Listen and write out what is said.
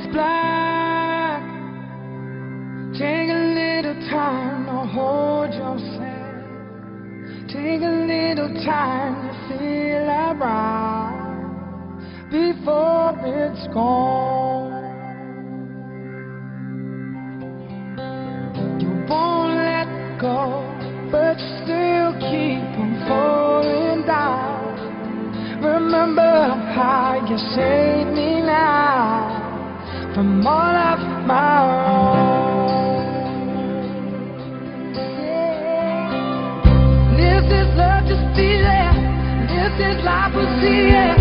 this black. Take a little time to hold yourself. Take a little time to feel around before it's gone. You won't let go, but still keep on falling down. Remember how you saved me from all of my wrong. This is love, just be there. This is life, we'll see it.